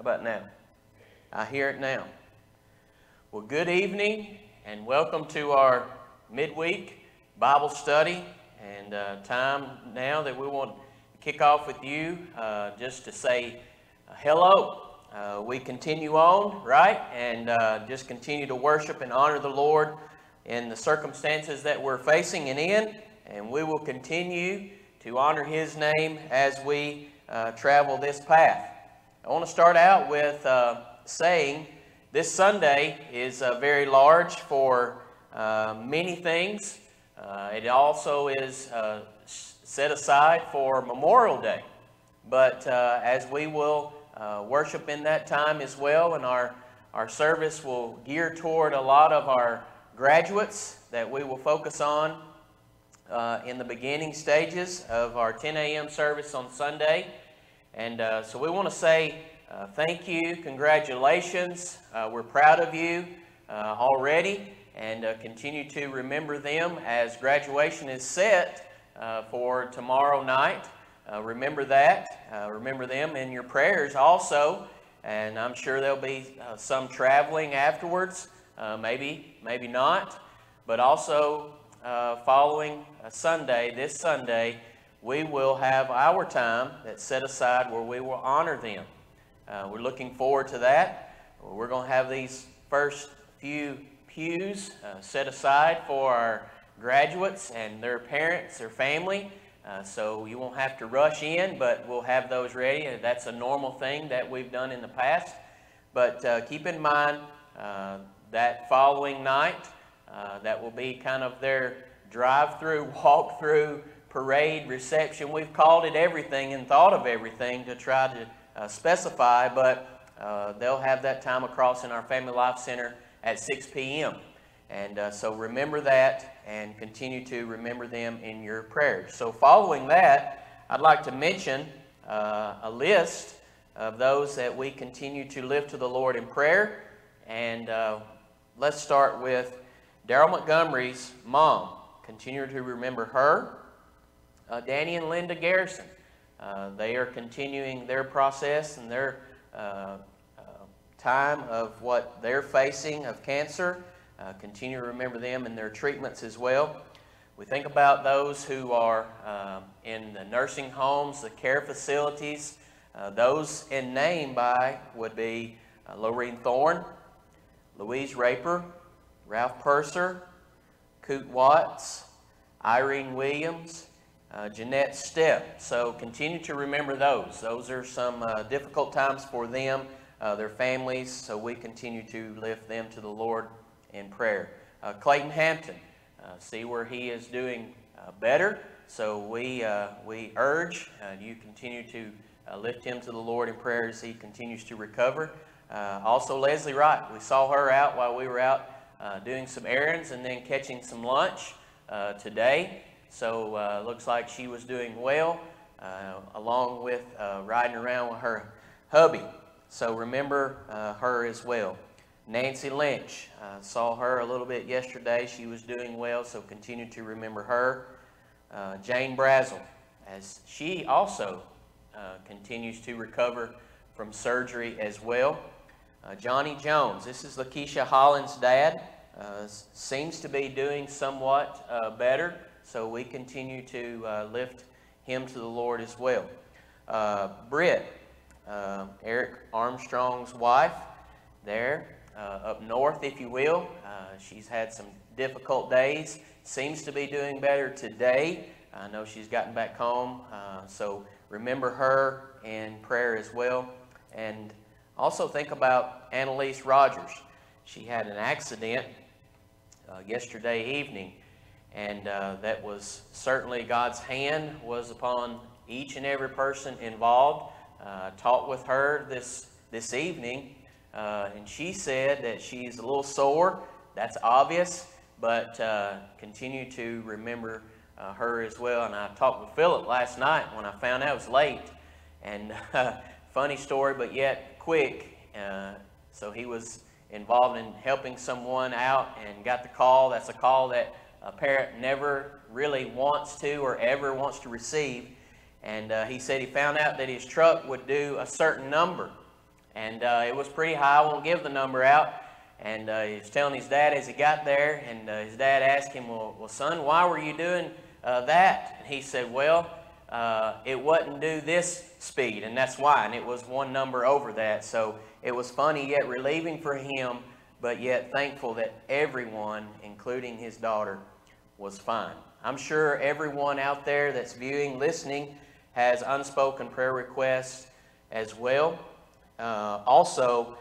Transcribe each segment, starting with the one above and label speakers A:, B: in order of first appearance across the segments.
A: How about now? I hear it now. Well, good evening and welcome to our midweek Bible study and uh, time now that we want to kick off with you uh, just to say uh, hello. Uh, we continue on, right? And uh, just continue to worship and honor the Lord in the circumstances that we're facing and in. And we will continue to honor His name as we uh, travel this path. I want to start out with uh, saying this Sunday is uh, very large for uh, many things. Uh, it also is uh, set aside for Memorial Day. But as we will worship in that time as well, and our, our service will gear toward a lot of our graduates that we will focus on uh, in the beginning stages of our 10 a.m. service on Sunday. And uh, so we want to say uh, thank you, congratulations. Uh, we're proud of you uh, already and uh, continue to remember them as graduation is set for tomorrow night. remember that. remember them in your prayers also. And I'm sure there'll be some traveling afterwards. maybe, maybe not. But also uh, following Sunday, this Sunday, we will have our time that's set aside where we will honor them. Uh, we're looking forward to that. We're going to have these first few pews uh, set aside for our graduates and their parents, their family. Uh, so you won't have to rush in, but we'll have those ready. That's a normal thing that we've done in the past. But uh, keep in mind uh, that following night, uh, that will be kind of their drive-through, walk-through, parade, reception. We've called it everything and thought of everything to try to uh, specify, but uh, they'll have that time across in our Family Life Center at 6 p.m. And uh, so remember that and continue to remember them in your prayers. So following that, I'd like to mention uh, a list of those that we continue to lift to the Lord in prayer. And uh, let's start with Daryl Montgomery's mom. Continue to remember her. Uh, Danny and Linda Garrison. Uh, they are continuing their process and their uh, uh time of what they're facing of cancer. Uh, continue to remember them and their treatments as well. We think about those who are uh, in the nursing homes, the care facilities. those in name by would be Lorraine Thorne, Louise Raper, Ralph Purser, Coot Watts, Irene Williams, uh, Jeanette Stepp. So continue to remember those. Those are some uh, difficult times for them, uh, their families, so we continue to lift them to the Lord in prayer. Uh, Clayton Hampton, uh, see where he is doing uh, better. So we, we urge you continue to lift him to the Lord in prayer as he continues to recover. also, Leslie Wright, we saw her out while we were out doing some errands and then catching some lunch today. So uh, looks like she was doing well, uh, along with uh, riding around with her hubby. So remember uh, her as well. Nancy Lynch, saw her a little bit yesterday. She was doing well, so continue to remember her. Jane Brazel, as she also continues to recover from surgery as well. Uh, Johnny Jones, this is Lakeisha Holland's dad, uh, seems to be doing somewhat uh, better, so we continue to uh, lift him to the Lord as well. Uh, Britt, uh, Eric Armstrong's wife, there up north, if you will, she's had some difficult days, seems to be doing better today. I know she's gotten back home, so remember her in prayer as well. And also think about Annalise Rogers. She had an accident uh, yesterday evening, and uh, that was certainly God's hand was upon each and every person involved. Uh, talked with her this this evening, uh, and she said that she's a little sore. That's obvious, but uh, continue to remember uh, her as well. And I talked with Philip last night when I found out it was late, and funny story, but yet quick. Uh, so he was involved in helping someone out and got the call. That's a call that a parent never really wants to or ever wants to receive. And uh, he said he found out that his truck would do a certain number. And uh, it was pretty high. I won't give the number out. And uh, he was telling his dad as he got there, and uh, his dad asked him, well, well, son, why were you doing uh, that? And he said, Well, uh, it wasn't do this speed, and that's why. And it was one number over that. So it was funny yet relieving for him, but yet thankful that everyone, including his daughter, was fine. I'm sure everyone out there that's viewing, listening, has unspoken prayer requests as well. Uh, also,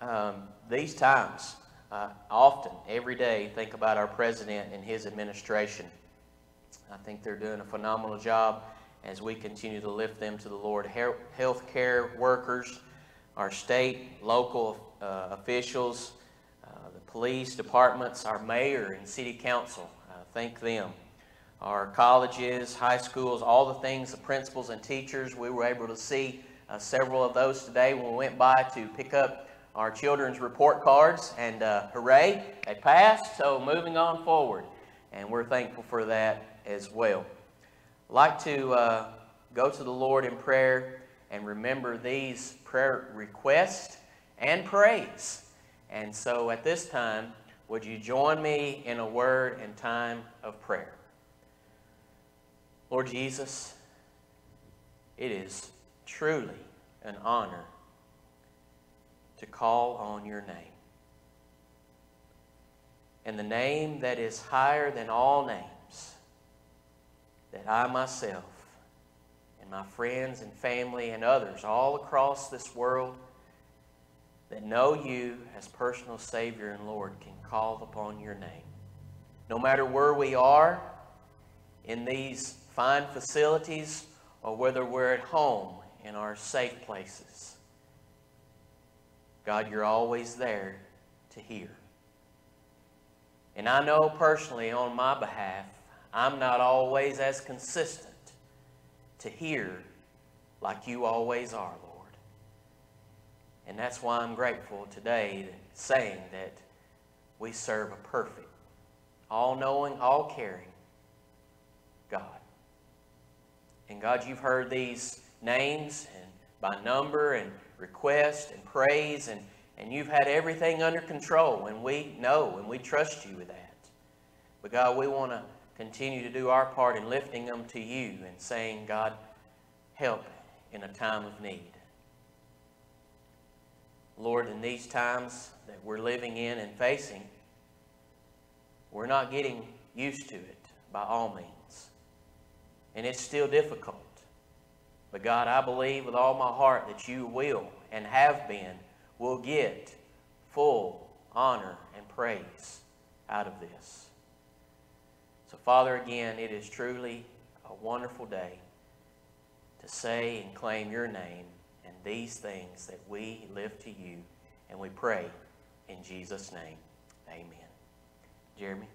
A: um, these times, uh, often, every day, think about our president and his administration. I think they're doing a phenomenal job as we continue to lift them to the Lord. Health care workers, our state, local uh, officials, uh, the police departments, our mayor and city council. Thank them. Our colleges, high schools, all the things, the principals and teachers, we were able to see uh, several of those today when we went by to pick up our children's report cards. And uh, hooray, they passed. So moving on forward. And we're thankful for that as well. I'd like to uh, go to the Lord in prayer and remember these prayer requests and praise. And so at this time, would you join me in a word and time of prayer? Lord Jesus, it is truly an honor to call on your name. And the name that is higher than all names that I myself and my friends and family and others all across this world that know you as personal Savior and Lord can call upon your name. No matter where we are in these fine facilities or whether we're at home in our safe places, God, you're always there to hear. And I know personally on my behalf I'm not always as consistent to hear like you always are, Lord. And that's why I'm grateful today saying that we serve a perfect, all-knowing, all-caring God. And God, you've heard these names and by number and request and praise, and, and you've had everything under control, and we know and we trust you with that. But God, we want to continue to do our part in lifting them to you and saying, God, help in a time of need. Lord, in these times that we're living in and facing, we're not getting used to it by all means. And it's still difficult. But God, I believe with all my heart that you will and have been, will get full honor and praise out of this. So, Father, again, it is truly a wonderful day to say and claim your name and these things that we live to you. And we pray in Jesus' name. Amen. Jeremy?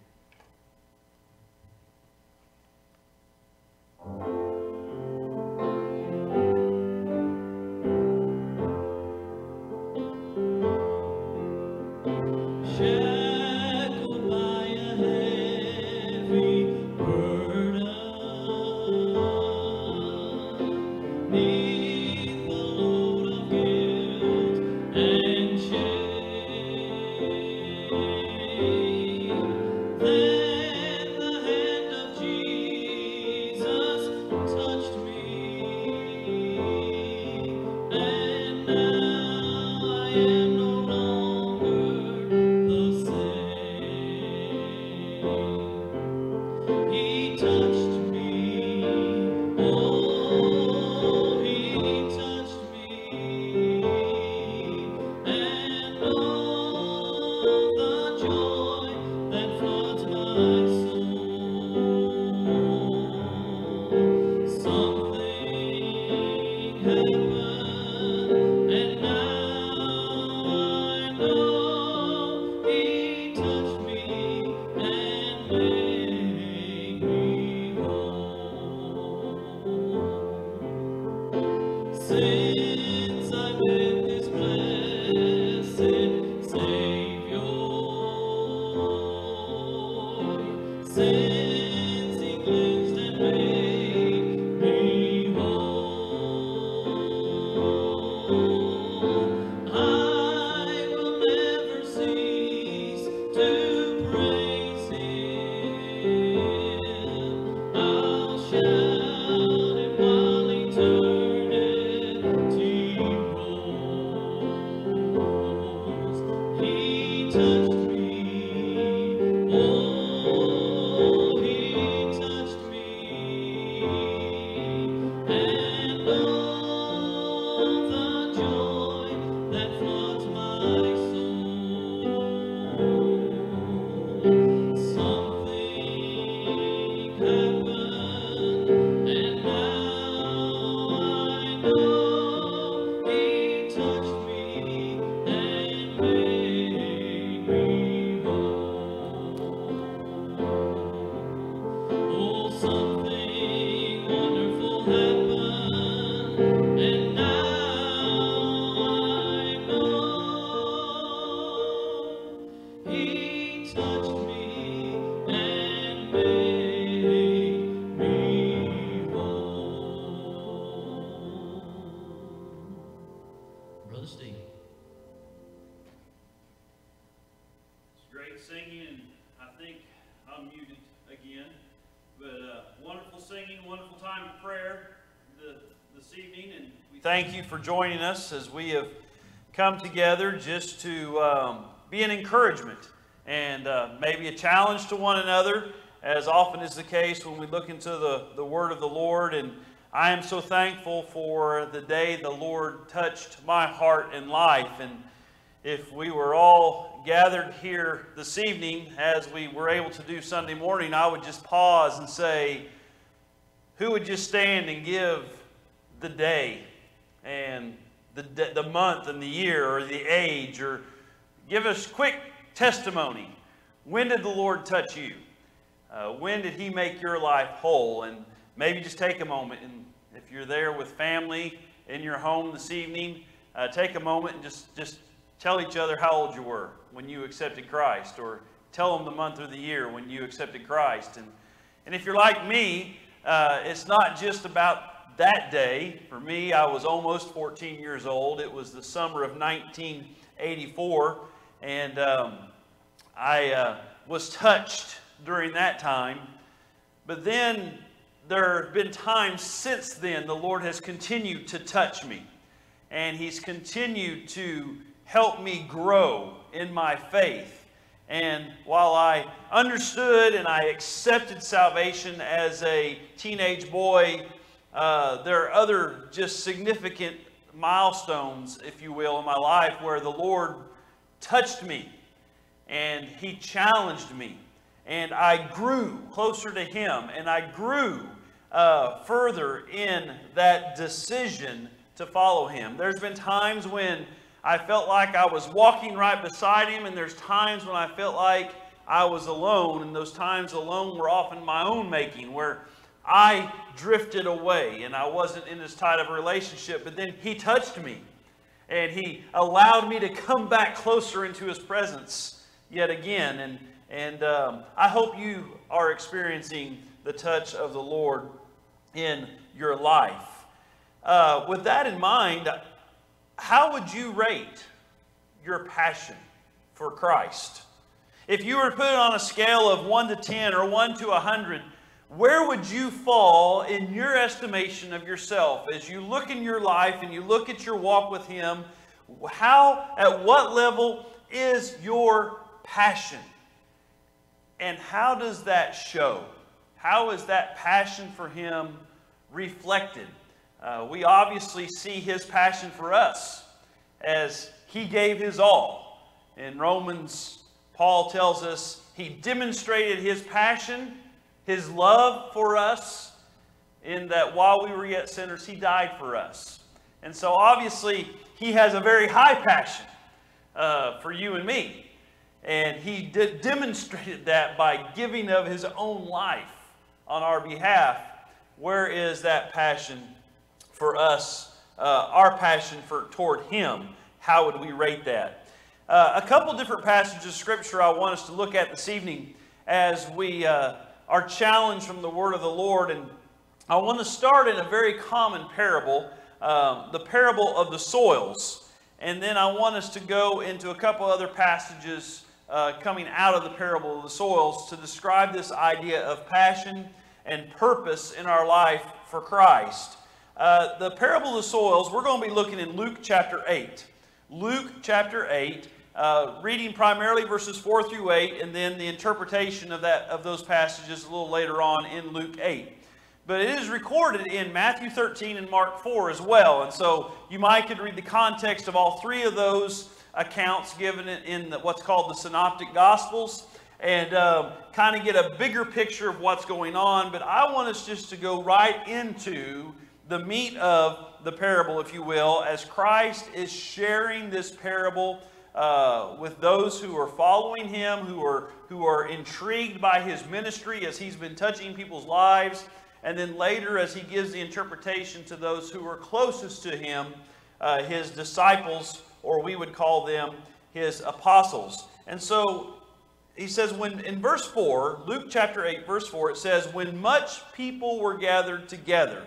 B: Thank you for joining us as we have come together just to um, be an encouragement and uh, maybe a challenge to one another, as often is the case when we look into the, the Word of the Lord. And I am so thankful for the day the Lord touched my heart and life. And if we were all gathered here this evening, as we were able to do Sunday morning, I would just pause and say, who would just stand and give the day and the, the month and the year or the age or give us quick testimony. When did the Lord touch you? Uh, when did He make your life whole? And maybe just take a moment and if you're there with family in your home this evening, uh, take a moment and just, just tell each other how old you were when you accepted Christ or tell them the month or the year when you accepted Christ. And, and if you're like me, uh, it's not just about that day, for me, I was almost 14 years old. It was the summer of 1984, and um, I uh, was touched during that time. But then there have been times since then the Lord has continued to touch me, and He's continued to help me grow in my faith. And while I understood and I accepted salvation as a teenage boy, uh, there are other just significant milestones, if you will, in my life where the Lord touched me and He challenged me. And I grew closer to Him and I grew uh, further in that decision to follow Him. There's been times when I felt like I was walking right beside Him, and there's times when I felt like I was alone, and those times alone were often my own making, where I drifted away and I wasn't in as tight of a relationship, but then He touched me and He allowed me to come back closer into His presence yet again. And, and um, I hope you are experiencing the touch of the Lord in your life. Uh, with that in mind, how would you rate your passion for Christ? If you were to put it on a scale of 1 to 10 or 1 to 100, where would you fall in your estimation of yourself as you look in your life and you look at your walk with Him? How, at what level is your passion? And how does that show? How is that passion for Him reflected? Uh, we obviously see His passion for us as He gave His all. In Romans, Paul tells us He demonstrated His passion his love for us in that while we were yet sinners, he died for us. And so obviously, he has a very high passion uh, for you and me. And he demonstrated that by giving of his own life on our behalf. Where is that passion for us, uh, our passion for toward him? How would we rate that? Uh, a couple different passages of scripture I want us to look at this evening as we uh, our challenge from the word of the Lord. And I want to start in a very common parable, uh, the parable of the soils. And then I want us to go into a couple other passages uh, coming out of the parable of the soils to describe this idea of passion and purpose in our life for Christ. Uh, the parable of the soils, we're going to be looking in Luke chapter 8. Luke chapter 8. uh, reading primarily verses 4 through 8, and then the interpretation of, that, of those passages a little later on in Luke 8. But it is recorded in Matthew 13 and Mark 4 as well. And so you might could read the context of all three of those accounts given in the, what's called the Synoptic Gospels and um, kind of get a bigger picture of what's going on. But I want us just to go right into the meat of the parable, if you will, as Christ is sharing this parable uh, with those who are following him, who are, who are intrigued by his ministry as he's been touching people's lives. And then later, as he gives the interpretation to those who are closest to him, uh, his disciples, or we would call them his apostles. And so he says, when in verse 4, Luke chapter 8, verse 4, it says, When much people were gathered together.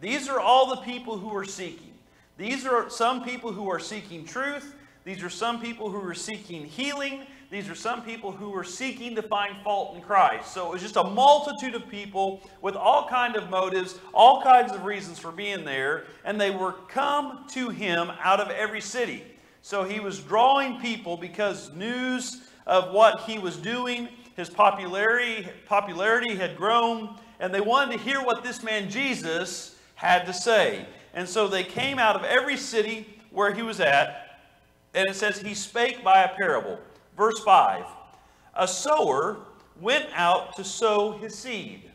B: These are all the people who are seeking. These are some people who are seeking truth. These are some people who are seeking healing. These are some people who are seeking to find fault in Christ. So it was just a multitude of people with all kind of motives, all kinds of reasons for being there, and they were come to him out of every city. So he was drawing people because news of what he was doing. His popularity, popularity had grown, and they wanted to hear what this man Jesus had to say. And so they came out of every city where he was at, and it says he spake by a parable. Verse 5 A sower went out to sow his seed.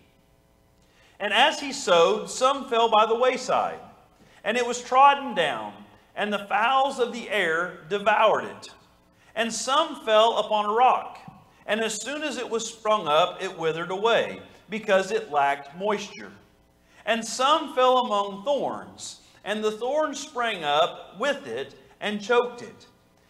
B: And as he sowed, some fell by the wayside, and it was trodden down, and the fowls of the air devoured it. And some fell upon a rock, and as soon as it was sprung up, it withered away, because it lacked moisture. And some fell among thorns, and the thorns sprang up with it and choked it.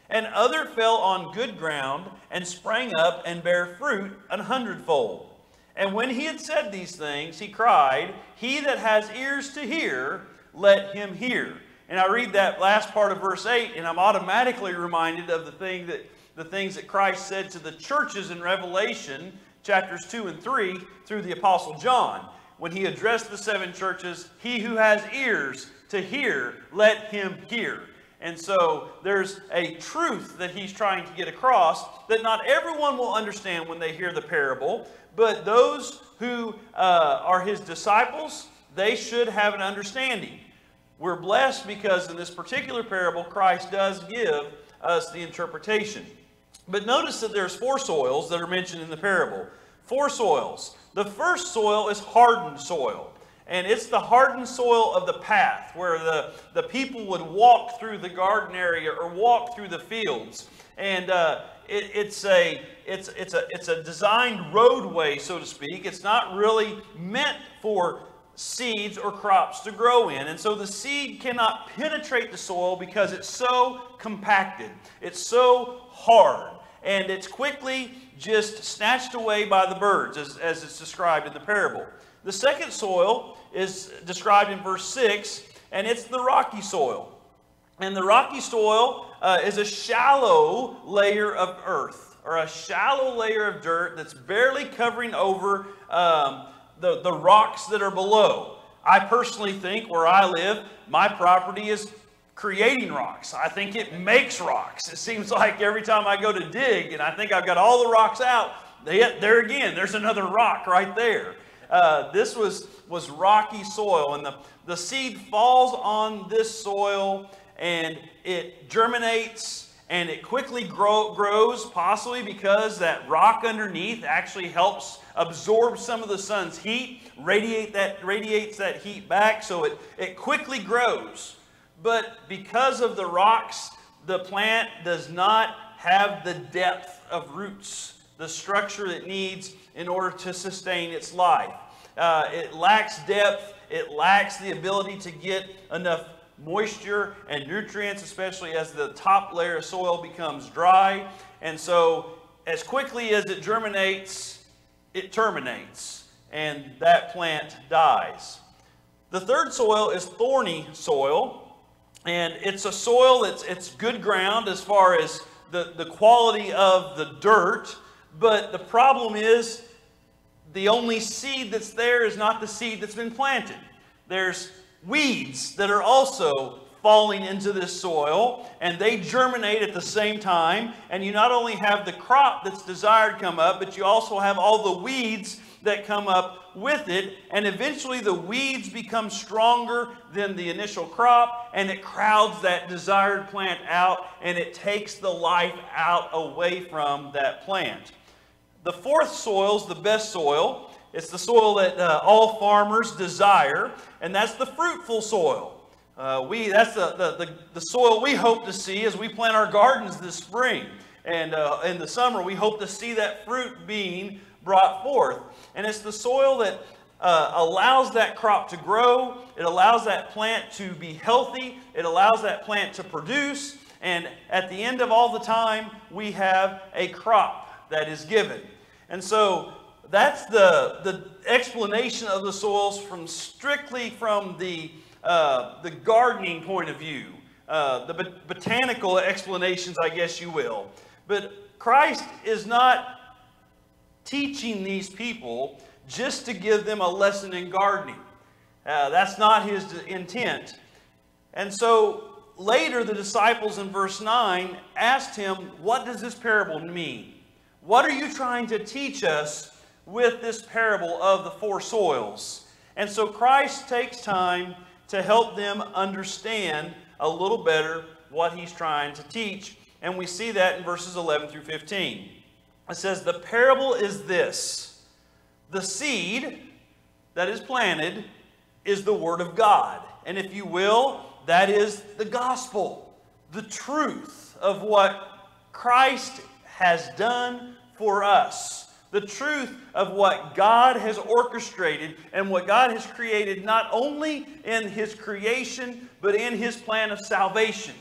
B: And other fell on good ground, and sprang up and bare fruit an hundredfold. And when he had said these things, he cried, He that has ears to hear, let him hear. And I read that last part of verse 8, and I'm automatically reminded of the thing that the things that Christ said to the churches in Revelation chapters 2 and 3 through the Apostle John. When he addressed the seven churches, he who has ears to hear, let him hear. And so there's a truth that he's trying to get across that not everyone will understand when they hear the parable, but those who uh, are his disciples, they should have an understanding. We're blessed because in this particular parable, Christ does give us the interpretation. But notice that there's four soils that are mentioned in the parable. Four soils. The first soil is hardened soil. And it's the hardened soil of the path where the, the people would walk through the garden area or walk through the fields. And uh, it, it's, a, it's, it's, a, it's a designed roadway, so to speak. It's not really meant for seeds or crops to grow in. And so the seed cannot penetrate the soil because it's so compacted, it's so hard, and it's quickly just snatched away by the birds, as, as it's described in the parable. The second soil is described in verse 6, and it's the rocky soil. And the rocky soil uh, is a shallow layer of earth, or a shallow layer of dirt that's barely covering over um, the, the rocks that are below. I personally think where I live, my property is creating rocks. I think it makes rocks. It seems like every time I go to dig and I think I've got all the rocks out, they, there again, there's another rock right there. Uh, this was, was rocky soil, and the, the seed falls on this soil and it germinates and it quickly grow, grows, possibly because that rock underneath actually helps absorb some of the sun's heat, radiate that, radiates that heat back, so it, it quickly grows. But because of the rocks, the plant does not have the depth of roots, the structure it needs in order to sustain its life. Uh, it lacks depth, it lacks the ability to get enough moisture and nutrients, especially as the top layer of soil becomes dry. And so, as quickly as it germinates, it terminates, and that plant dies. The third soil is thorny soil, and it's a soil that's it's good ground as far as the, the quality of the dirt, but the problem is the only seed that's there is not the seed that's been planted. There's weeds that are also falling into this soil and they germinate at the same time. And you not only have the crop that's desired come up, but you also have all the weeds that come up with it. And eventually the weeds become stronger than the initial crop and it crowds that desired plant out and it takes the life out away from that plant. The fourth soil is the best soil. It's the soil that uh, all farmers desire, and that's the fruitful soil. Uh, we, that's the, the, the, the, soil we hope to see as we plant our gardens this spring. And uh, in the summer, we hope to see that fruit being brought forth. And it's the soil that uh, allows that crop to grow, it allows that plant to be healthy, it allows that plant to produce, and at the end of all the time, we have a crop that is given. And so that's the, the explanation of the soils from strictly from the uh, the gardening point of view, uh, the bot- botanical explanations, I guess you will. But Christ is not teaching these people just to give them a lesson in gardening. Uh, that's not his intent. And so later, the disciples in verse 9 asked him, What does this parable mean? What are you trying to teach us with this parable of the four soils? And so Christ takes time to help them understand a little better what he's trying to teach. And we see that in verses 11 through 15. It says, The parable is this the seed that is planted is the Word of God. And if you will, that is the gospel, the truth of what Christ has done for us the truth of what God has orchestrated and what God has created, not only in His creation, but in His plan of salvation.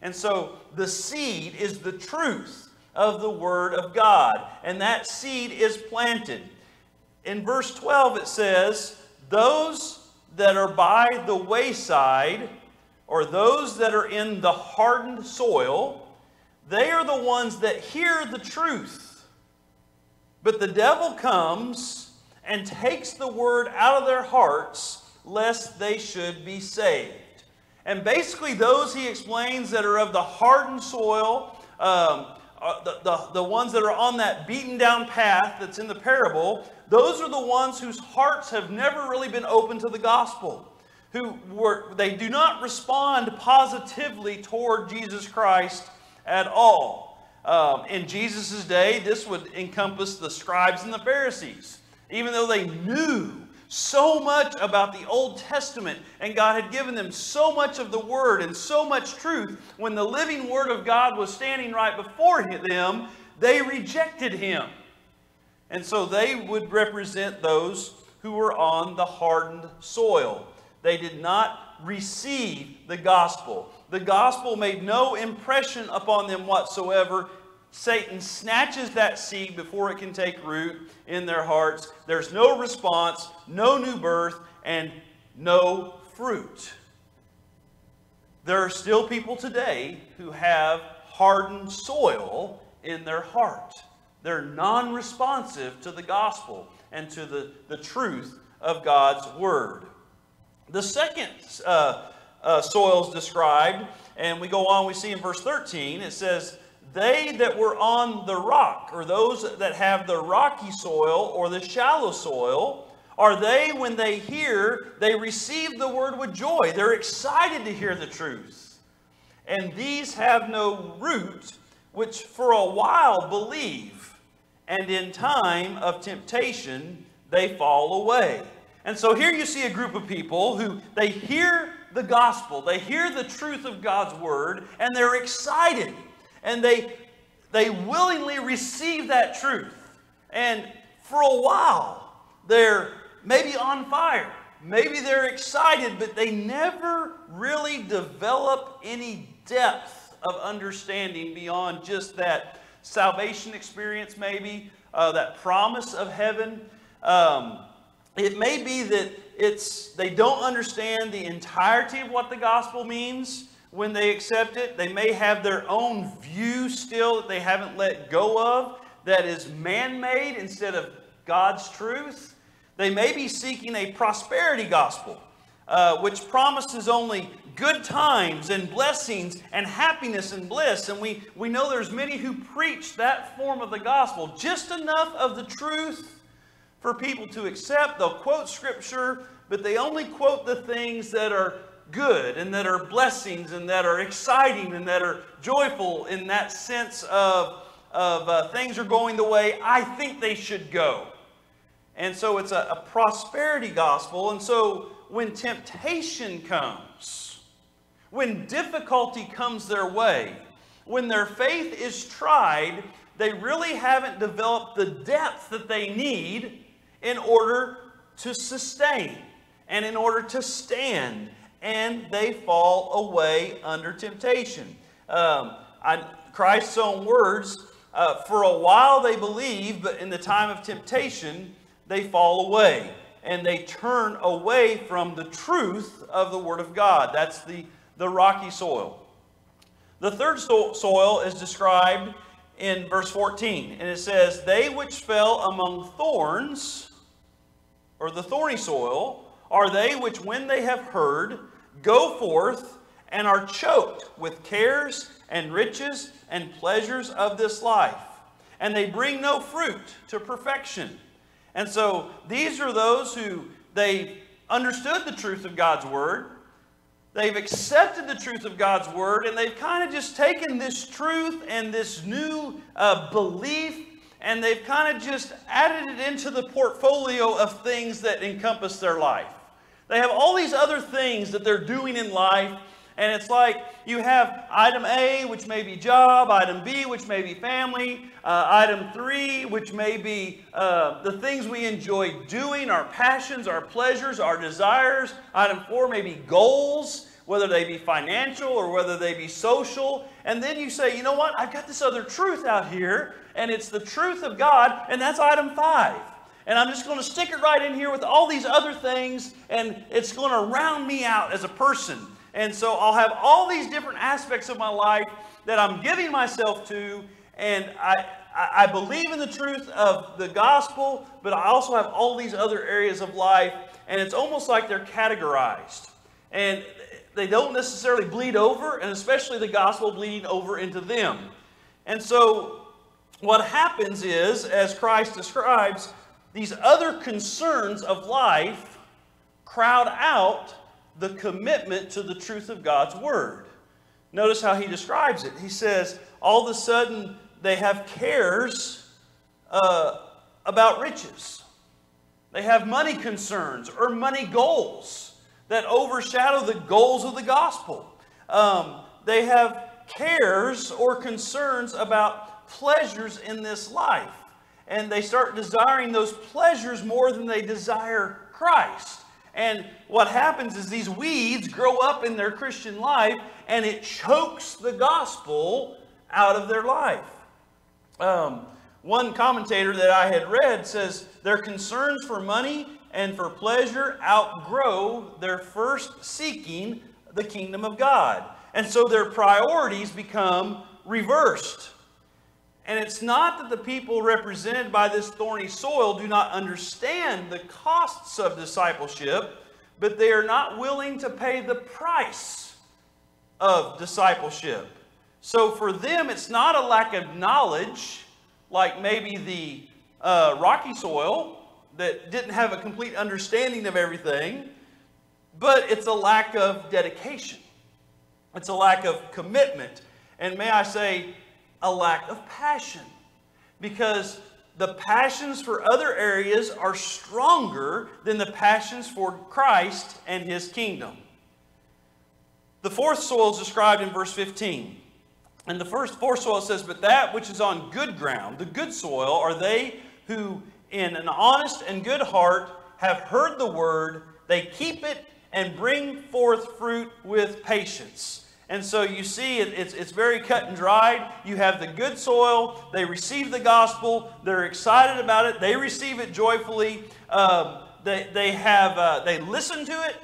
B: And so the seed is the truth of the Word of God, and that seed is planted. In verse 12, it says, Those that are by the wayside, or those that are in the hardened soil, they are the ones that hear the truth but the devil comes and takes the word out of their hearts, lest they should be saved. And basically, those he explains that are of the hardened soil, um, uh, the, the, the ones that are on that beaten down path that's in the parable, those are the ones whose hearts have never really been open to the gospel. Who were, they do not respond positively toward Jesus Christ at all. Um, in Jesus' day, this would encompass the scribes and the Pharisees. Even though they knew so much about the Old Testament and God had given them so much of the Word and so much truth, when the living Word of God was standing right before them, they rejected Him. And so they would represent those who were on the hardened soil. They did not receive the gospel. The gospel made no impression upon them whatsoever. Satan snatches that seed before it can take root in their hearts. There's no response, no new birth, and no fruit. There are still people today who have hardened soil in their heart. They're non responsive to the gospel and to the, the truth of God's word. The second uh, uh, soil is described, and we go on, we see in verse 13, it says, They that were on the rock, or those that have the rocky soil or the shallow soil, are they, when they hear, they receive the word with joy. They're excited to hear the truth. And these have no root, which for a while believe, and in time of temptation they fall away. And so here you see a group of people who they hear the gospel, they hear the truth of God's word, and they're excited. And they, they willingly receive that truth. And for a while, they're maybe on fire. Maybe they're excited, but they never really develop any depth of understanding beyond just that salvation experience, maybe, uh, that promise of heaven. Um, it may be that it's they don't understand the entirety of what the gospel means when they accept it. They may have their own view still that they haven't let go of that is man-made instead of God's truth. They may be seeking a prosperity gospel, uh, which promises only good times and blessings and happiness and bliss. And we, we know there's many who preach that form of the gospel, just enough of the truth for people to accept. They'll quote scripture, but they only quote the things that are good and that are blessings and that are exciting and that are joyful in that sense of, of uh, things are going the way I think they should go. And so it's a, a prosperity gospel. And so when temptation comes, when difficulty comes their way, when their faith is tried, they really haven't developed the depth that they need in order to sustain and in order to stand, and they fall away under temptation. Um, I, Christ's own words uh, for a while they believe, but in the time of temptation, they fall away and they turn away from the truth of the Word of God. That's the, the rocky soil. The third so- soil is described in verse 14, and it says, They which fell among thorns, or the thorny soil, are they which, when they have heard, go forth and are choked with cares and riches and pleasures of this life, and they bring no fruit to perfection. And so these are those who they understood the truth of God's word. They've accepted the truth of God's word, and they've kind of just taken this truth and this new uh, belief, and they've kind of just added it into the portfolio of things that encompass their life. They have all these other things that they're doing in life and it's like you have item A, which may be job, item B, which may be family, uh, item three, which may be uh, the things we enjoy doing, our passions, our pleasures, our desires. Item four may be goals, whether they be financial or whether they be social. And then you say, you know what? I've got this other truth out here, and it's the truth of God, and that's item five. And I'm just going to stick it right in here with all these other things, and it's going to round me out as a person. And so I'll have all these different aspects of my life that I'm giving myself to, and I, I believe in the truth of the gospel, but I also have all these other areas of life, and it's almost like they're categorized. And they don't necessarily bleed over, and especially the gospel bleeding over into them. And so what happens is, as Christ describes, these other concerns of life crowd out the commitment to the truth of God's Word. Notice how he describes it. He says, all of a sudden, they have cares uh, about riches. They have money concerns or money goals that overshadow the goals of the gospel. Um, they have cares or concerns about pleasures in this life. And they start desiring those pleasures more than they desire Christ. And what happens is these weeds grow up in their Christian life and it chokes the gospel out of their life. Um, one commentator that I had read says their concerns for money and for pleasure outgrow their first seeking the kingdom of God. And so their priorities become reversed. And it's not that the people represented by this thorny soil do not understand the costs of discipleship, but they are not willing to pay the price of discipleship. So for them, it's not a lack of knowledge, like maybe the uh, rocky soil that didn't have a complete understanding of everything, but it's a lack of dedication. It's a lack of commitment. And may I say, a lack of passion because the passions for other areas are stronger than the passions for Christ and his kingdom. The fourth soil is described in verse 15. And the first fourth soil says, But that which is on good ground, the good soil, are they who in an honest and good heart have heard the word, they keep it and bring forth fruit with patience. And so you see, it, it's, it's very cut and dried. You have the good soil. They receive the gospel. They're excited about it. They receive it joyfully. Um, they, they, have, uh, they listen to it.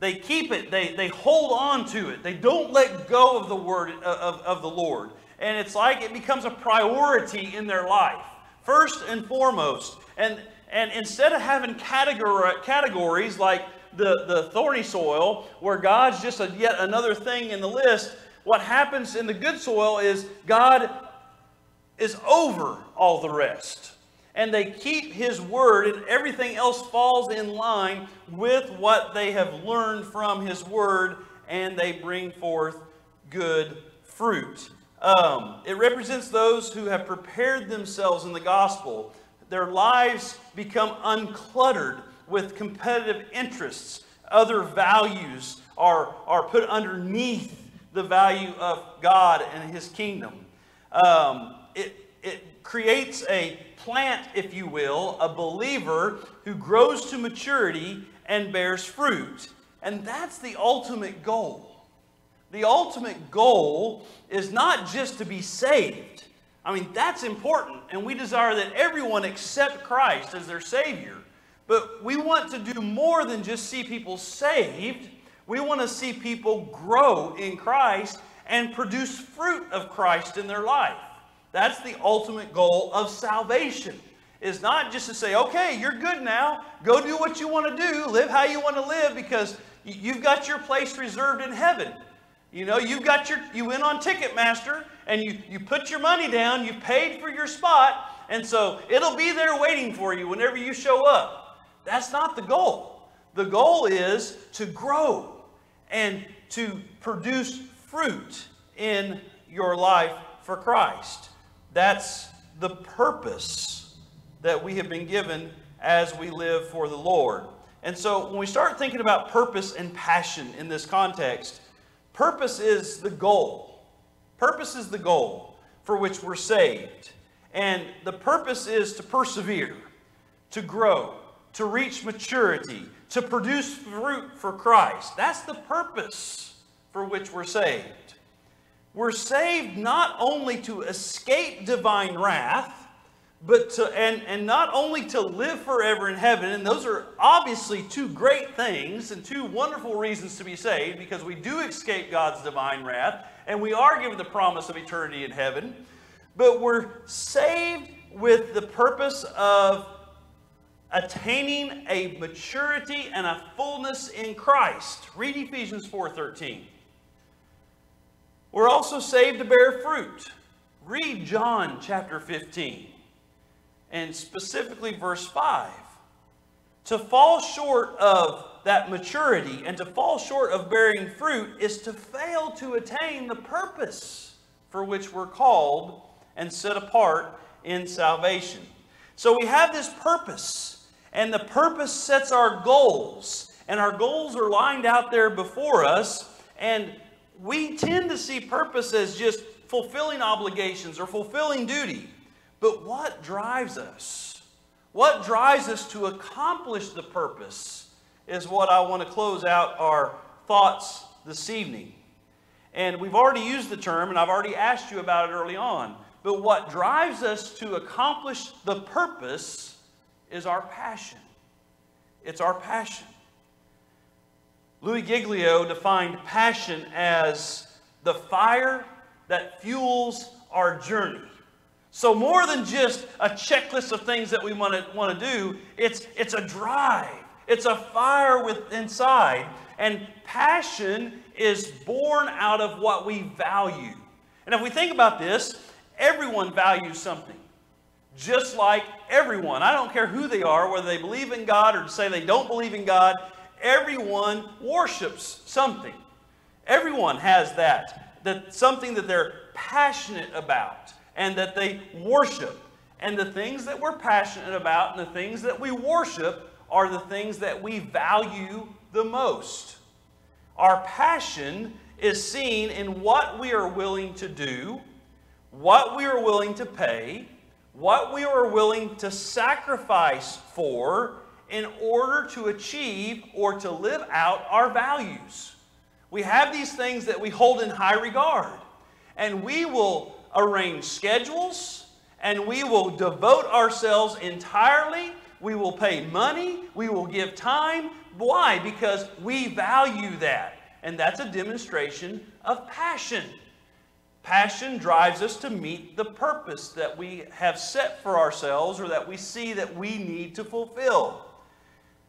B: They keep it. They, they hold on to it. They don't let go of the word uh, of, of the Lord. And it's like it becomes a priority in their life, first and foremost. And, and instead of having category, categories like the, the thorny soil, where God's just a, yet another thing in the list, what happens in the good soil is God is over all the rest. And they keep His word, and everything else falls in line with what they have learned from His word, and they bring forth good fruit. Um, it represents those who have prepared themselves in the gospel. Their lives become uncluttered with competitive interests. Other values are, are put underneath the value of God and His kingdom. Um, it, it creates a plant, if you will, a believer who grows to maturity and bears fruit. And that's the ultimate goal. The ultimate goal is not just to be saved. I mean, that's important, and we desire that everyone accept Christ as their Savior. But we want to do more than just see people saved. We want to see people grow in Christ and produce fruit of Christ in their life. That's the ultimate goal of salvation. Is not just to say, okay, you're good now. Go do what you want to do. Live how you want to live because you've got your place reserved in heaven. You know, you've got your, you went on Ticketmaster and you, you put your money down, you paid for your spot, and so it'll be there waiting for you whenever you show up. That's not the goal. The goal is to grow and to produce fruit in your life for Christ. That's the purpose that we have been given as we live for the Lord. And so when we start thinking about purpose and passion in this context, Purpose is the goal. Purpose is the goal for which we're saved. And the purpose is to persevere, to grow, to reach maturity, to produce fruit for Christ. That's the purpose for which we're saved. We're saved not only to escape divine wrath, but to, and, and not only to live forever in heaven, and those are obviously two great things and two wonderful reasons to be saved because we do escape God's divine wrath and we are given the promise of eternity in heaven, but we're saved with the purpose of attaining a maturity and a fullness in Christ. Read Ephesians 4:13. We're also saved to bear fruit. Read John chapter 15 and specifically verse 5. To fall short of that maturity and to fall short of bearing fruit is to fail to attain the purpose for which we're called and set apart in salvation. So we have this purpose, and the purpose sets our goals, and our goals are lined out there before us, and we tend to see purpose as just fulfilling obligations or fulfilling duty. But what drives us? What drives us to accomplish the purpose is what I want to close out our thoughts this evening. And we've already used the term, and I've already asked you about it early on. But what drives us to accomplish the purpose is our passion. It's our passion. Louis Giglio defined passion as the fire that fuels our journey. So, more than just a checklist of things that we want to, want to do, it's, it's a drive, it's a fire with inside. And passion is born out of what we value. And if we think about this, everyone values something. Just like everyone, I don't care who they are, whether they believe in God or say they don't believe in God, everyone worships something. Everyone has that, that something that they're passionate about and that they worship. And the things that we're passionate about and the things that we worship are the things that we value the most. Our passion is seen in what we are willing to do, what we are willing to pay, what we are willing to sacrifice for in order to achieve or to live out our values. We have these things that we hold in high regard, and we will arrange schedules, and we will devote ourselves entirely. We will pay money. We will give time. Why? Because we value that. And that's a demonstration of passion. Passion drives us to meet the purpose that we have set for ourselves or that we see that we need to fulfill.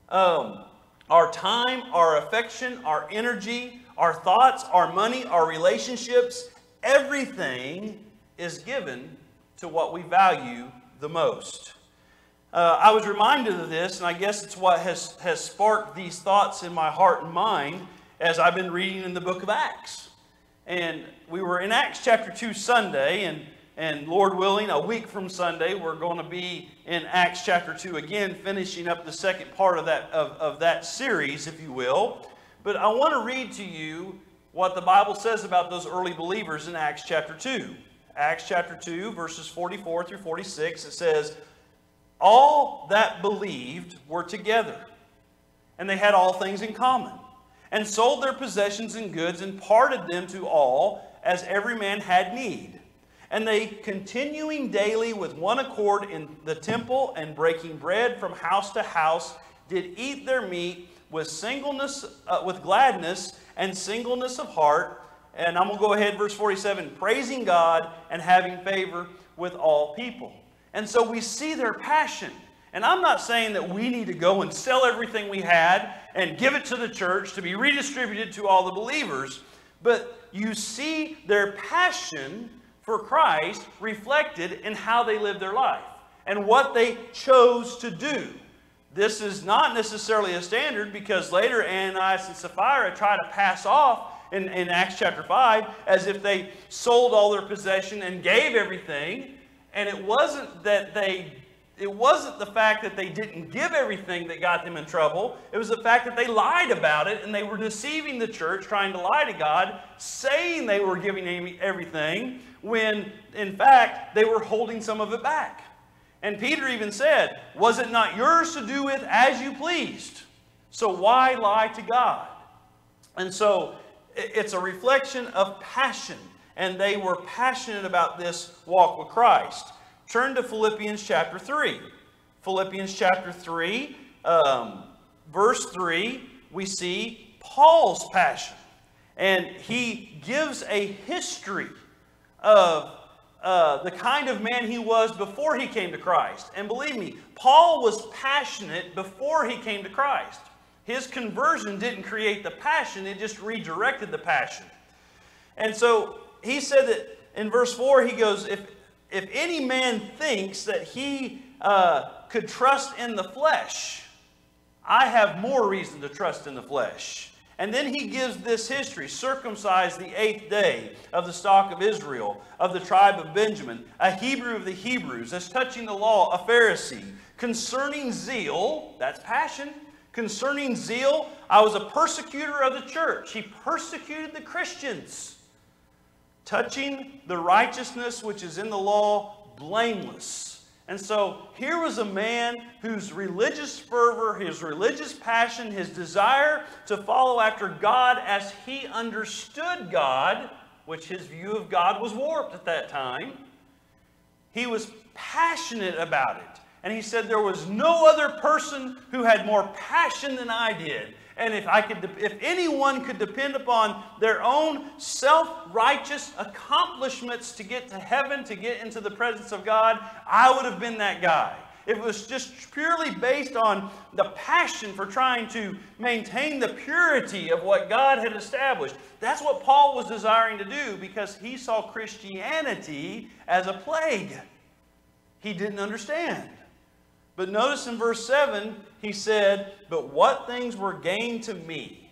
B: Um, our time, our affection, our energy, our thoughts, our money, our relationships, everything is given to what we value the most. Uh, I was reminded of this, and I guess it's what has, has sparked these thoughts in my heart and mind as I've been reading in the book of Acts. And we were in Acts chapter 2 Sunday, and, and Lord willing, a week from Sunday, we're going to be in Acts chapter 2 again, finishing up the second part of that, of, of that series, if you will. But I want to read to you what the Bible says about those early believers in Acts chapter 2. Acts chapter 2, verses 44 through 46, it says, all that believed were together, and they had all things in common, and sold their possessions and goods and parted them to all as every man had need. And they, continuing daily with one accord in the temple and breaking bread from house to house, did eat their meat with singleness, uh, with gladness and singleness of heart. And I'm going to go ahead, verse 47 praising God and having favor with all people. And so we see their passion. And I'm not saying that we need to go and sell everything we had and give it to the church to be redistributed to all the believers, but you see their passion for Christ reflected in how they live their life and what they chose to do. This is not necessarily a standard because later Ananias and Sapphira try to pass off in, in Acts chapter 5 as if they sold all their possession and gave everything and it wasn't that they it wasn't the fact that they didn't give everything that got them in trouble. It was the fact that they lied about it and they were deceiving the church, trying to lie to God, saying they were giving everything, when in fact they were holding some of it back. And Peter even said, Was it not yours to do with as you pleased? So why lie to God? And so it's a reflection of passion and they were passionate about this walk with Christ. Turn to Philippians chapter 3. Philippians chapter 3, um, verse 3, we see Paul's passion. And he gives a history of uh, the kind of man he was before he came to Christ. And believe me, Paul was passionate before he came to Christ. His conversion didn't create the passion, it just redirected the passion. And so he said that in verse 4, he goes, If, if any man thinks that he uh, could trust in the flesh, I have more reason to trust in the flesh. And then he gives this history circumcised the eighth day of the stock of Israel, of the tribe of Benjamin, a Hebrew of the Hebrews, as touching the law, a Pharisee. Concerning zeal, that's passion. Concerning zeal, I was a persecutor of the church. He persecuted the Christians touching the righteousness which is in the law, blameless. And so here was a man whose religious fervor, his religious passion, his desire to follow after God as he understood God, which his view of God was warped at that time, he was passionate about it. And he said there was no other person who had more passion than I did. And if I could, if anyone could depend upon their own self-righteous accomplishments to get to heaven, to get into the presence of God, I would have been that guy. It was just purely based on the passion for trying to maintain the purity of what God had established. That's what Paul was desiring to do because he saw Christianity as a plague. He didn't understand. But notice in verse 7, he said, But what things were gained to me,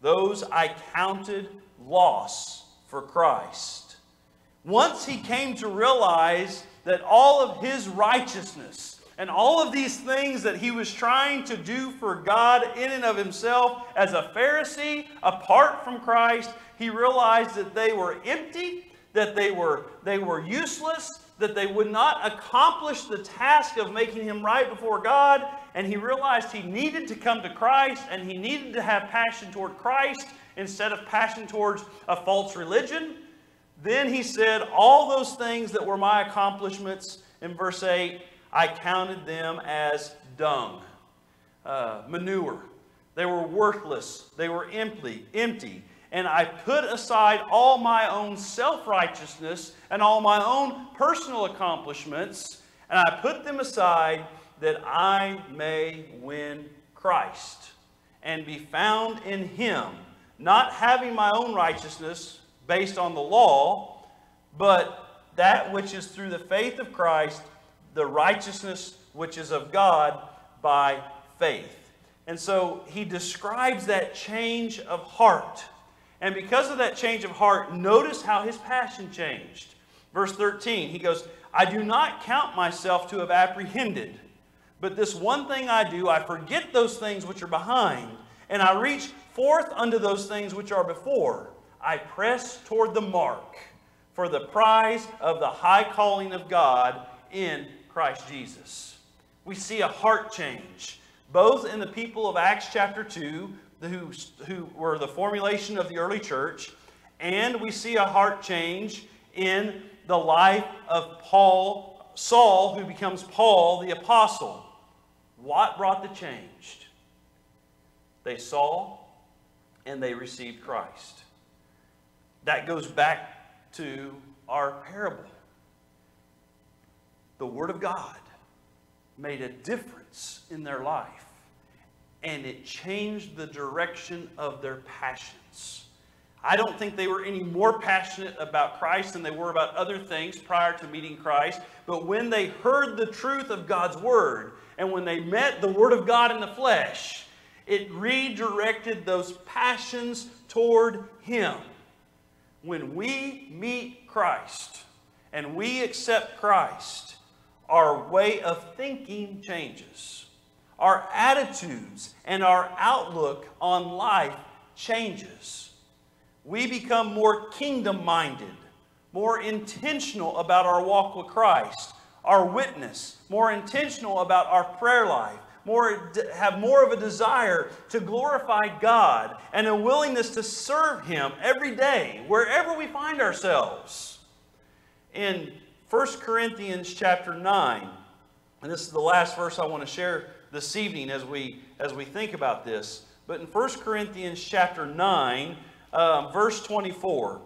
B: those I counted loss for Christ. Once he came to realize that all of his righteousness and all of these things that he was trying to do for God in and of himself as a Pharisee apart from Christ, he realized that they were empty, that they were, they were useless, that they would not accomplish the task of making him right before God, and he realized he needed to come to Christ and he needed to have passion toward Christ instead of passion towards a false religion. Then he said, All those things that were my accomplishments, in verse 8, I counted them as dung, uh, manure. They were worthless, they were empty, empty and I put aside all my own self righteousness and all my own personal accomplishments, and I put them aside that I may win Christ. and be found in him, not having my own righteousness based on the law, but that which is through the faith of Christ, the righteousness which is of God by faith. And so he describes that change of heart. And because of that change of heart, notice how his passion changed. Verse 13, he goes, I do not count myself to have apprehended, but this one thing I do, I forget those things which are behind, and I reach forth unto those things which are before. I press toward the mark for the prize of the high calling of God in Christ Jesus. We see a heart change, both in the people of Acts chapter 2, who, who were the formulation of the early church, and we see a heart change in the life of Paul, Saul, who becomes Paul the apostle. What brought the change? They saw and they received Christ. That goes back to our parable. The Word of God made a difference in their life, and it changed the direction of their passions. I don't think they were any more passionate about Christ than they were about other things prior to meeting Christ. But when they heard the truth of God's Word, and when they met the Word of God in the flesh, it redirected those passions toward Him. When we meet Christ and we accept Christ, our way of thinking changes. Our attitudes and our outlook on life changes. We become more kingdom minded, more intentional about our walk with Christ, our witness, more intentional about our prayer life, more, have more of a desire to glorify God and a willingness to serve Him every day, wherever we find ourselves. In 1 Corinthians chapter 9, and this is the last verse I want to share this evening as we, as we think about this. But in 1 Corinthians chapter 9, um, verse 24,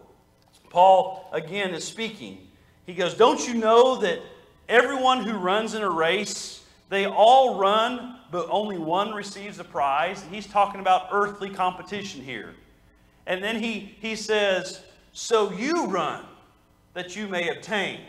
B: Paul again is speaking. He goes, Don't you know that everyone who runs in a race, they all run, but only one receives the prize? He's talking about earthly competition here. And then he, he says, So you run that you may obtain.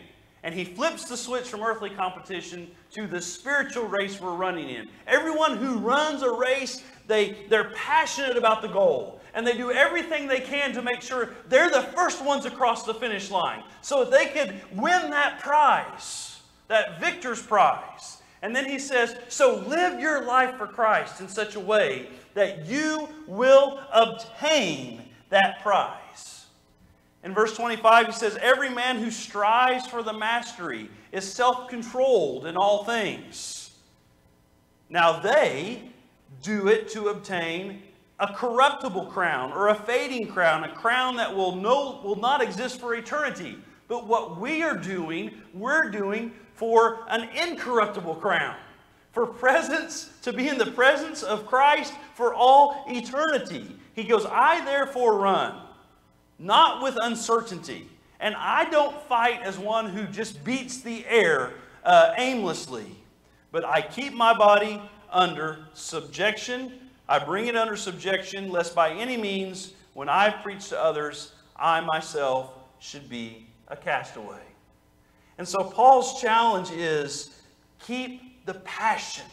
B: And he flips the switch from earthly competition to the spiritual race we're running in. Everyone who runs a race, they, they're passionate about the goal and they do everything they can to make sure they're the first ones across the finish line so that they could win that prize, that victor's prize. And then he says, So live your life for Christ in such a way that you will obtain that prize. In verse 25, he says, Every man who strives for the mastery is self controlled in all things. Now they do it to obtain a corruptible crown or a fading crown, a crown that will, no, will not exist for eternity. But what we are doing, we're doing for an incorruptible crown. For presence, to be in the presence of Christ for all eternity. He goes, I therefore run, not with uncertainty. And I don't fight as one who just beats the air uh, aimlessly, but I keep my body under subjection I bring it under subjection, lest by any means, when I preach to others, I myself should be a castaway. And so Paul's challenge is keep the passion.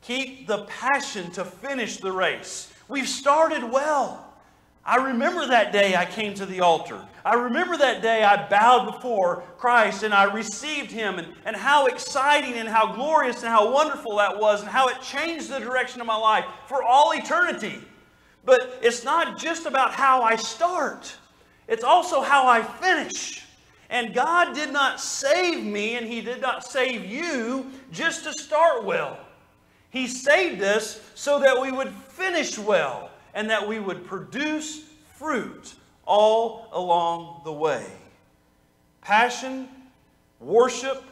B: Keep the passion to finish the race. We've started well. I remember that day I came to the altar. I remember that day I bowed before Christ and I received Him, and, and how exciting and how glorious and how wonderful that was, and how it changed the direction of my life for all eternity. But it's not just about how I start, it's also how I finish. And God did not save me, and He did not save you just to start well. He saved us so that we would finish well and that we would produce fruit all along the way. Passion, worship,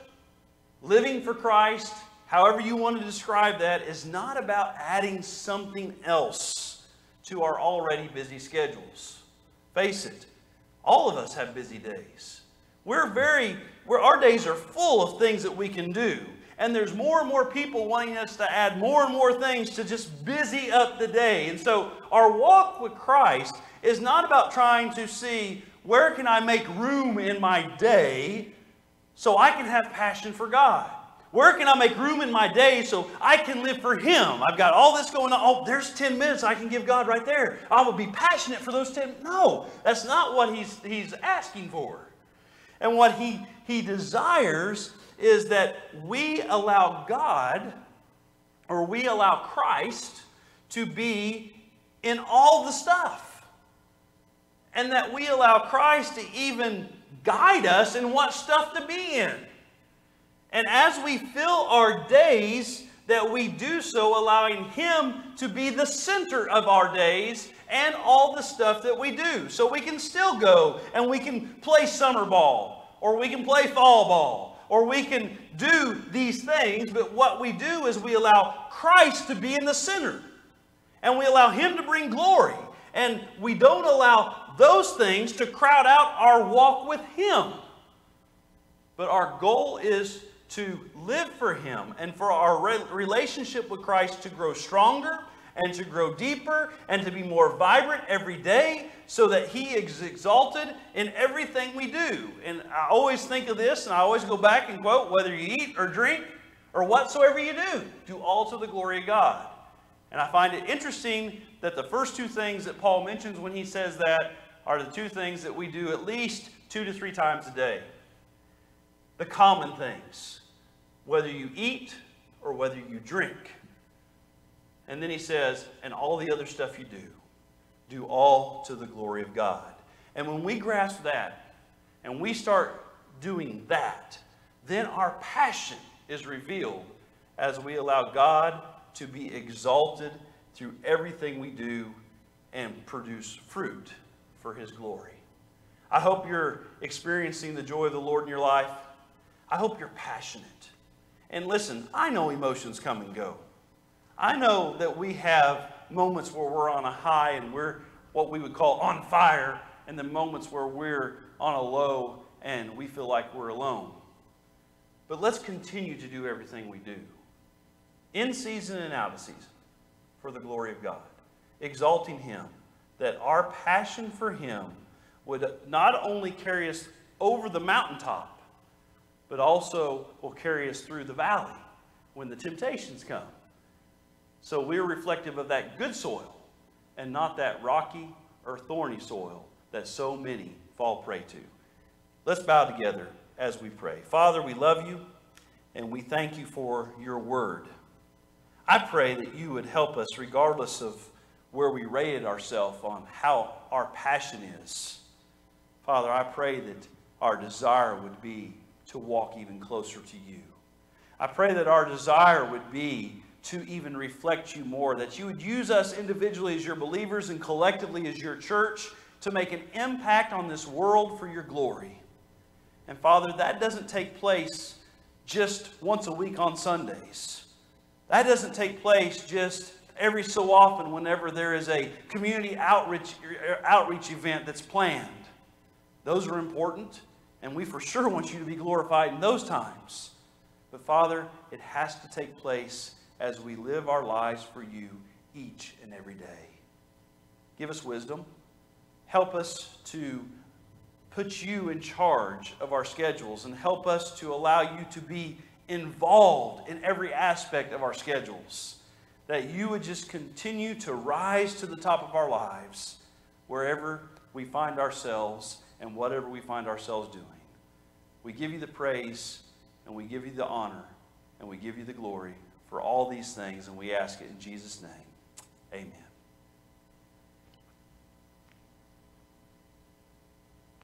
B: living for Christ, however you want to describe that, is not about adding something else to our already busy schedules. Face it, all of us have busy days. We're very, we're, our days are full of things that we can do. And there's more and more people wanting us to add more and more things to just busy up the day. And so our walk with Christ is not about trying to see where can I make room in my day so I can have passion for God. Where can I make room in my day so I can live for Him? I've got all this going on. Oh, there's 10 minutes I can give God right there. I will be passionate for those 10. No, that's not what He's, he's asking for. And what He, he desires is that we allow God or we allow Christ to be in all the stuff. And that we allow Christ to even guide us in what stuff to be in. And as we fill our days, that we do so allowing Him to be the center of our days and all the stuff that we do. So we can still go and we can play summer ball, or we can play fall ball, or we can do these things, but what we do is we allow Christ to be in the center. And we allow Him to bring glory. And we don't allow those things to crowd out our walk with Him. But our goal is to live for Him and for our re- relationship with Christ to grow stronger and to grow deeper and to be more vibrant every day so that He is exalted in everything we do. And I always think of this and I always go back and quote whether you eat or drink or whatsoever you do, do all to the glory of God. And I find it interesting that the first two things that Paul mentions when he says that are the two things that we do at least two to three times a day. The common things whether you eat or whether you drink. And then he says, and all the other stuff you do, do all to the glory of God. And when we grasp that and we start doing that, then our passion is revealed as we allow God to be exalted through everything we do and produce fruit for his glory. I hope you're experiencing the joy of the Lord in your life. I hope you're passionate. And listen, I know emotions come and go. I know that we have moments where we're on a high and we're what we would call on fire, and the moments where we're on a low and we feel like we're alone. But let's continue to do everything we do, in season and out of season, for the glory of God, exalting Him, that our passion for Him would not only carry us over the mountaintop, but also will carry us through the valley when the temptations come. So we're reflective of that good soil and not that rocky or thorny soil that so many fall prey to. Let's bow together as we pray. Father, we love you and we thank you for your word. I pray that you would help us, regardless of where we rated ourselves on how our passion is. Father, I pray that our desire would be to walk even closer to you. I pray that our desire would be to even reflect you more, that you would use us individually as your believers and collectively as your church to make an impact on this world for your glory. And Father, that doesn't take place just once a week on Sundays. That doesn't take place just every so often whenever there is a community outreach, outreach event that's planned. Those are important. And we for sure want you to be glorified in those times. But Father, it has to take place as we live our lives for you each and every day. Give us wisdom. Help us to put you in charge of our schedules and help us to allow you to be involved in every aspect of our schedules. That you would just continue to rise to the top of our lives wherever we find ourselves and whatever we find ourselves doing. We give you the praise and we give you the honor and we give you the glory for all these things, and we ask it in Jesus' name. Amen.